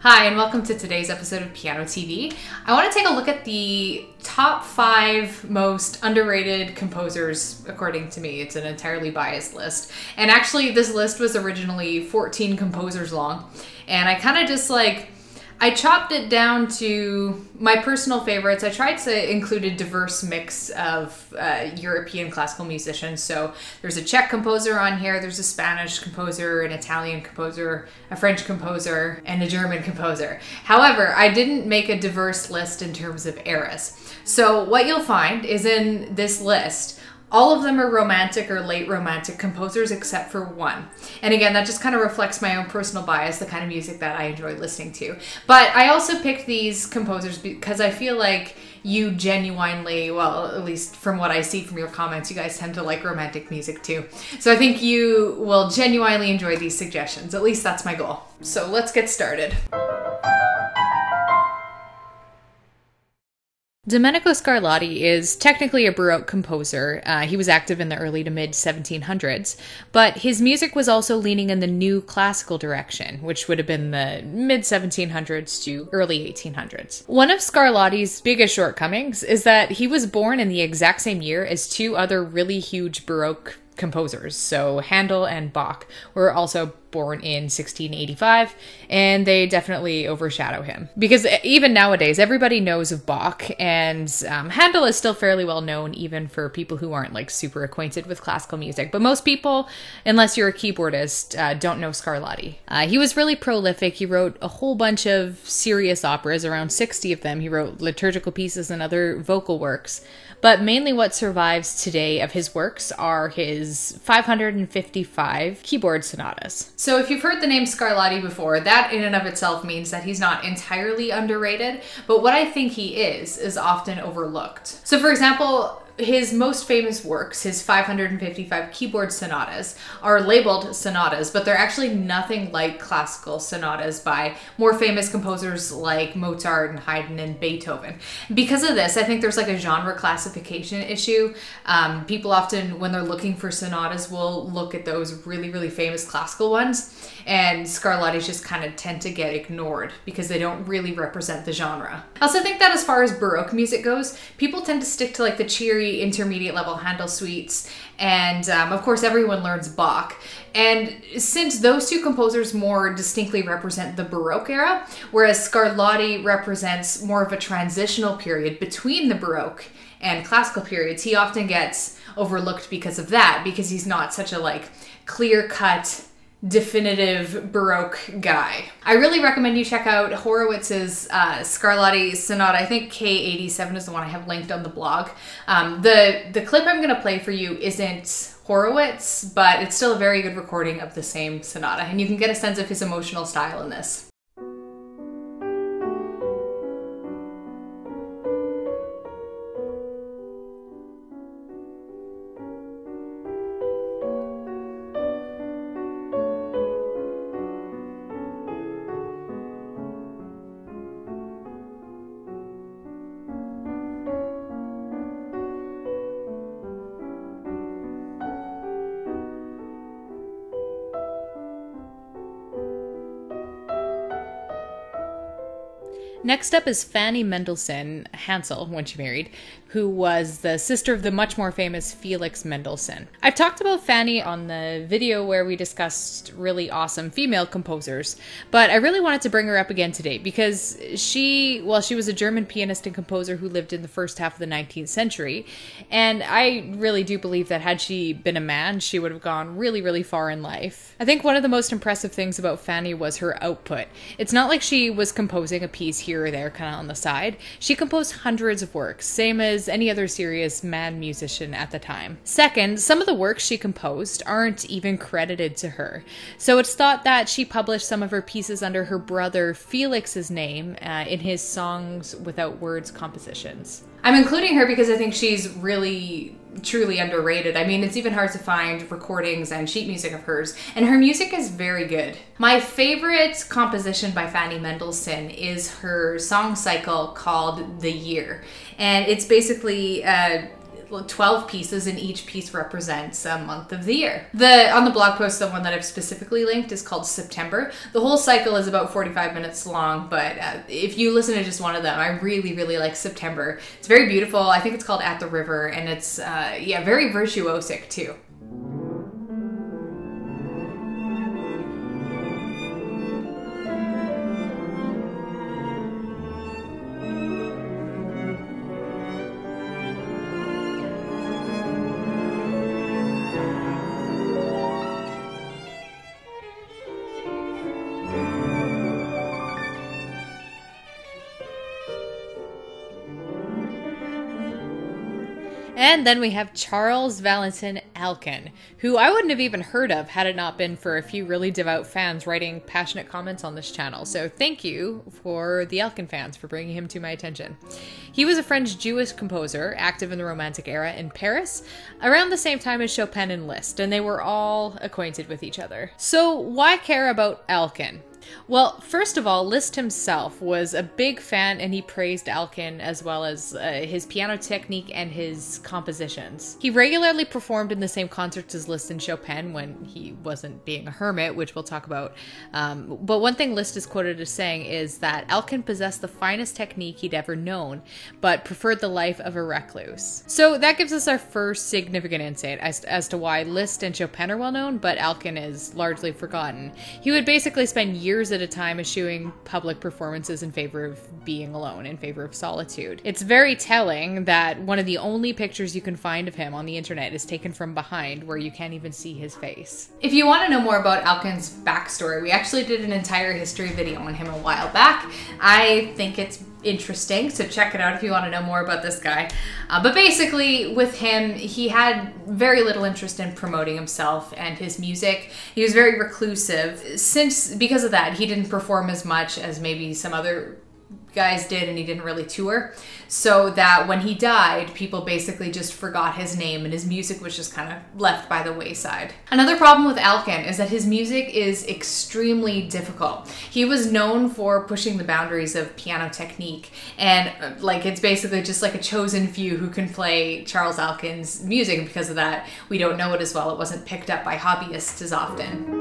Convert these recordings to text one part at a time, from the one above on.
Hi, and welcome to today's episode of Piano TV. I want to take a look at the top five most underrated composers, according to me. It's an entirely biased list. And actually, this list was originally 14 composers long. And I kind of just like I chopped it down to my personal favorites. I tried to include a diverse mix of uh, European classical musicians. So there's a Czech composer on here, there's a Spanish composer, an Italian composer, a French composer, and a German composer. However, I didn't make a diverse list in terms of eras. So what you'll find is in this list, all of them are romantic or late romantic composers except for one. And again, that just kind of reflects my own personal bias, the kind of music that I enjoy listening to. But I also picked these composers because I feel like you genuinely, well, at least from what I see from your comments, you guys tend to like romantic music too. So I think you will genuinely enjoy these suggestions. At least that's my goal. So let's get started. Domenico Scarlatti is technically a Baroque composer. Uh, he was active in the early to mid 1700s, but his music was also leaning in the new classical direction, which would have been the mid 1700s to early 1800s. One of Scarlatti's biggest shortcomings is that he was born in the exact same year as two other really huge Baroque composers. So Handel and Bach were also born in 1685, and they definitely overshadow him. Because even nowadays, everybody knows of Bach, and um, Handel is still fairly well known, even for people who aren't like super acquainted with classical music. But most people, unless you're a keyboardist, uh, don't know Scarlatti. Uh, he was really prolific. He wrote a whole bunch of serious operas, around 60 of them. He wrote liturgical pieces and other vocal works. But mainly what survives today of his works are his 555 keyboard sonatas. So if you've heard the name Scarlatti before, that in and of itself means that he's not entirely underrated, but what I think he is, is often overlooked. So for example, his most famous works, his 555 keyboard sonatas, are labeled sonatas, but they're actually nothing like classical sonatas by more famous composers like Mozart and Haydn and Beethoven. Because of this, I think there's like a genre classification issue. Um, people often, when they're looking for sonatas, will look at those really, really famous classical ones, and Scarlatti's just kind of tend to get ignored because they don't really represent the genre. I also think that as far as Baroque music goes, people tend to stick to like the cheery intermediate level Handel suites, and um, of course, everyone learns Bach. And since those two composers more distinctly represent the Baroque era, whereas Scarlatti represents more of a transitional period between the Baroque and classical periods, he often gets overlooked because of that, because he's not such a like clear cut definitive Baroque guy. I really recommend you check out Horowitz's uh, Scarlatti Sonata. I think K87 is the one I have linked on the blog. Um, the, the clip I'm going to play for you isn't Horowitz, but it's still a very good recording of the same sonata, and you can get a sense of his emotional style in this. Next up is Fanny Mendelssohn Hensel, when she married, who was the sister of the much more famous Felix Mendelssohn. I've talked about Fanny on the video where we discussed really awesome female composers, but I really wanted to bring her up again today because she, well, she was a German pianist and composer who lived in the first half of the 19th century, and I really do believe that had she been a man, she would have gone really, really far in life. I think one of the most impressive things about Fanny was her output. It's not like she was composing a piece here or there, kind of on the side. She composed hundreds of works, same as any other serious man musician at the time. Second, some of the works she composed aren't even credited to her. So it's thought that she published some of her pieces under her brother Felix's name uh, in his Songs Without Words compositions. I'm including her because I think she's really truly underrated. I mean, it's even hard to find recordings and sheet music of hers, and her music is very good. My favorite composition by Fanny Mendelssohn is her song cycle called The Year, and it's basically uh, 12 pieces, and each piece represents a month of the year. The on the blog post, the one that I've specifically linked is called September. The whole cycle is about 45 minutes long, but uh, if you listen to just one of them, I really, really like September. It's very beautiful. I think it's called At the River, and it's uh, yeah, very virtuosic too. And then we have Charles Valentin Alkan, who I wouldn't have even heard of had it not been for a few really devout fans writing passionate comments on this channel. So thank you for the Alkan fans for bringing him to my attention. He was a French Jewish composer active in the Romantic era in Paris around the same time as Chopin and Liszt, and they were all acquainted with each other. So why care about Alkan? Well, first of all, Liszt himself was a big fan and he praised Alkan as well as uh, his piano technique and his compositions. He regularly performed in the same concerts as Liszt and Chopin when he wasn't being a hermit, which we'll talk about. Um, but one thing Liszt is quoted as saying is that Alkan possessed the finest technique he'd ever known, but preferred the life of a recluse. So that gives us our first significant insight as, as to why Liszt and Chopin are well known, but Alkan is largely forgotten. He would basically spend years years at a time eschewing public performances in favor of being alone, in favor of solitude. It's very telling that one of the only pictures you can find of him on the internet is taken from behind, where you can't even see his face. If you want to know more about Alkan's backstory, we actually did an entire history video on him a while back. I think it's interesting, so check it out if you want to know more about this guy. Uh, but basically, with him, he had very little interest in promoting himself and his music. He was very reclusive. Since, because of that, he didn't perform as much as maybe some other guys did and he didn't really tour. So that when he died, people basically just forgot his name and his music was just kind of left by the wayside. Another problem with Alkan is that his music is extremely difficult. He was known for pushing the boundaries of piano technique and uh, like it's basically just like a chosen few who can play Charles Alkan's music and because of that we don't know it as well. It wasn't picked up by hobbyists as often.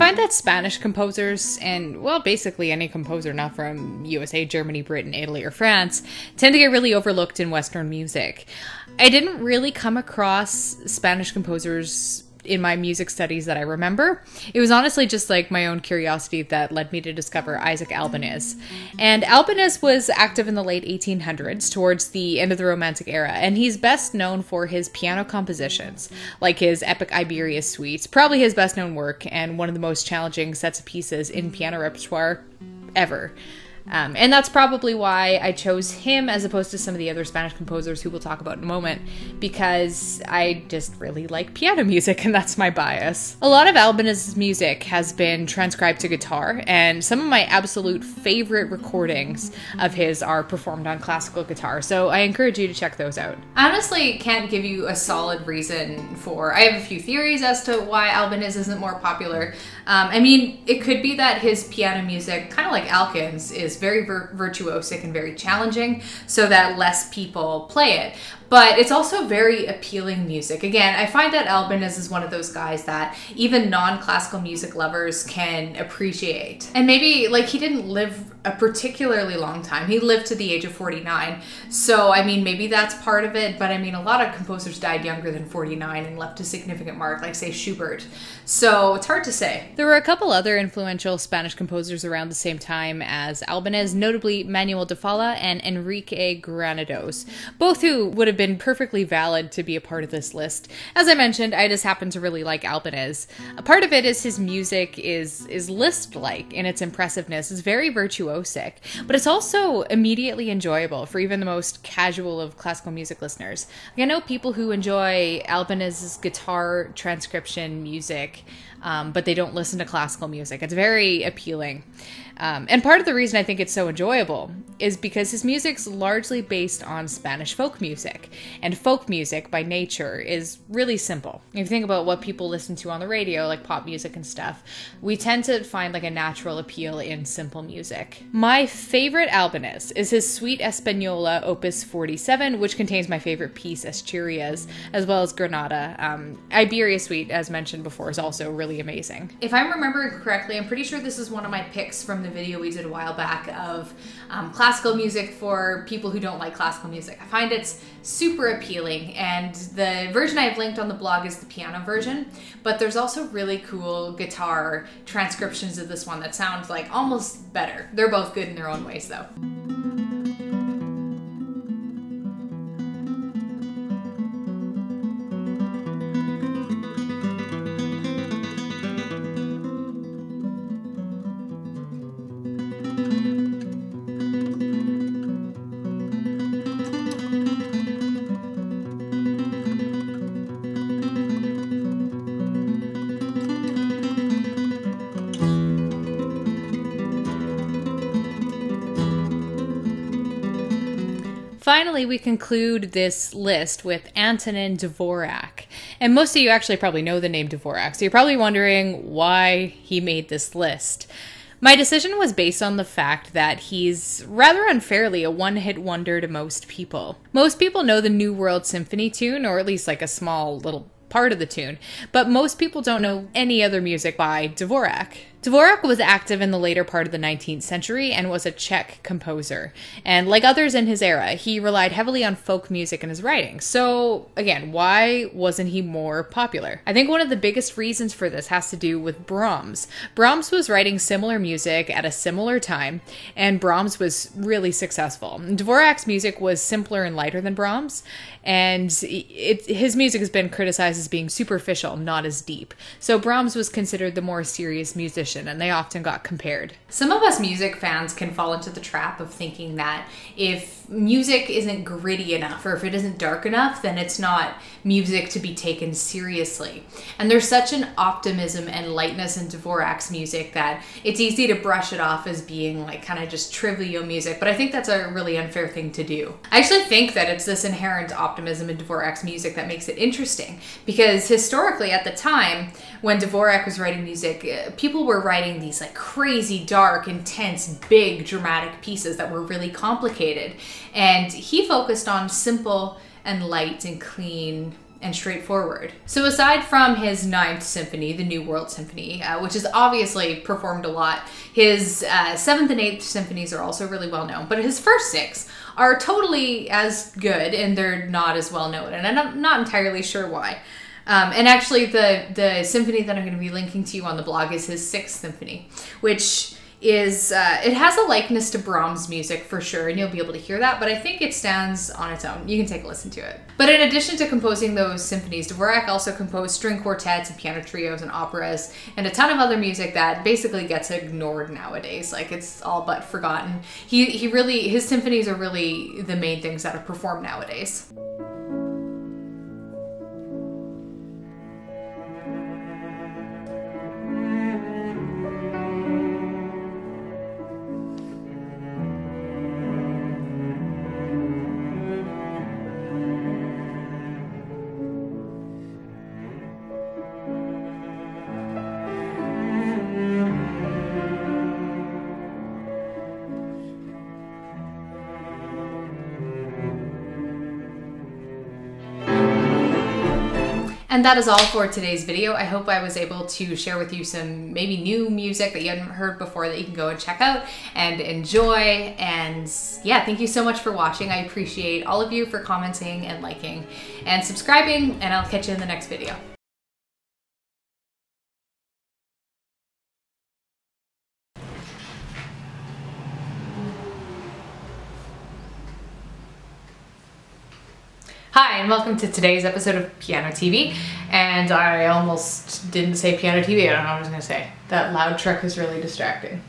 Find that Spanish composers, and well, basically any composer not from USA, Germany, Britain, Italy, or France, tend to get really overlooked in Western music. I didn't really come across Spanish composers in my music studies that I remember. It was honestly just like my own curiosity that led me to discover Isaac Albeniz. And Albeniz was active in the late 1800s, towards the end of the Romantic era, and he's best known for his piano compositions, like his epic Iberia suites, probably his best known work and one of the most challenging sets of pieces in piano repertoire ever. Um, and that's probably why I chose him as opposed to some of the other Spanish composers who we'll talk about in a moment, because I just really like piano music and that's my bias. A lot of Albeniz's music has been transcribed to guitar, and some of my absolute favorite recordings of his are performed on classical guitar, so I encourage you to check those out. I honestly can't give you a solid reason for, I have a few theories as to why Albeniz isn't more popular. Um, I mean, it could be that his piano music, kind of like Alkan's, is very vir- virtuosic and very challenging, so that less people play it but it's also very appealing music. Again, I find that Albeniz is one of those guys that even non-classical music lovers can appreciate. And maybe like he didn't live a particularly long time. He lived to the age of 49. So, I mean, maybe that's part of it, but I mean, a lot of composers died younger than 49 and left a significant mark, like say Schubert. So, it's hard to say. There were a couple other influential Spanish composers around the same time as Albeniz, notably Manuel de Falla and Enrique Granados, both who would have been perfectly valid to be a part of this list. As I mentioned, I just happen to really like Albeniz. A part of it is his music is is Liszt-like in its impressiveness. It's very virtuosic, but it's also immediately enjoyable for even the most casual of classical music listeners. Like I know people who enjoy Albeniz's guitar transcription music um, but they don't listen to classical music. It's very appealing. Um, and part of the reason I think it's so enjoyable is because his music's largely based on Spanish folk music. And folk music, by nature, is really simple. If you think about what people listen to on the radio, like pop music and stuff, we tend to find like a natural appeal in simple music. My favorite Albeniz is his Suite Española Opus 47, which contains my favorite piece, Asturias, as well as Granada. Um, Iberia Suite, as mentioned before, is also really really amazing. If I'm remembering correctly, I'm pretty sure this is one of my picks from the video we did a while back of um, classical music for people who don't like classical music. I find it's super appealing, and the version I've linked on the blog is the piano version, but there's also really cool guitar transcriptions of this one that sound like almost better. They're both good in their own ways, though. Finally, we conclude this list with Antonin Dvorak. And most of you actually probably know the name Dvorak, so you're probably wondering why he made this list. My decision was based on the fact that he's rather unfairly a one hit wonder to most people. Most people know the New World Symphony tune, or at least like a small little part of the tune, but most people don't know any other music by Dvorak. Dvorak was active in the later part of the 19th century and was a Czech composer. And like others in his era, he relied heavily on folk music in his writing. So, again, why wasn't he more popular? I think one of the biggest reasons for this has to do with Brahms. Brahms was writing similar music at a similar time, and Brahms was really successful. Dvorak's music was simpler and lighter than Brahms, and it, his music has been criticized as being superficial, not as deep. So, Brahms was considered the more serious musician and they often got compared. Some of us music fans can fall into the trap of thinking that if music isn't gritty enough or if it isn't dark enough, then it's not music to be taken seriously. And there's such an optimism and lightness in Dvorak's music that it's easy to brush it off as being like kind of just trivial music, but I think that's a really unfair thing to do. I actually think that it's this inherent optimism in Dvorak's music that makes it interesting because historically at the time when Dvorak was writing music, uh, people were writing these like crazy, dark, intense, big, dramatic pieces that were really complicated. And he focused on simple and light and clean and straightforward. So aside from his ninth symphony, the New World Symphony, uh, which is obviously performed a lot, his uh, seventh and eighth symphonies are also really well known. But his first six are totally as good, and they're not as well known. And I'm not entirely sure why. Um, and actually, the the symphony that I'm going to be linking to you on the blog is his sixth symphony, which is uh, it has a likeness to Brahms music for sure, and you'll be able to hear that. But I think it stands on its own. You can take a listen to it. But in addition to composing those symphonies, Dvorak also composed string quartets and piano trios and operas and a ton of other music that basically gets ignored nowadays. Like it's all but forgotten. He he really his symphonies are really the main things that are performed nowadays. And that is all for today's video. I hope I was able to share with you some maybe new music that you hadn't heard before that you can go and check out and enjoy. And yeah, thank you so much for watching. I appreciate all of you for commenting and liking and subscribing, and I'll catch you in the next video. Hi, and welcome to today's episode of Piano TV. And I almost didn't say Piano TV, I don't know what I was gonna say. That loud truck is really distracting.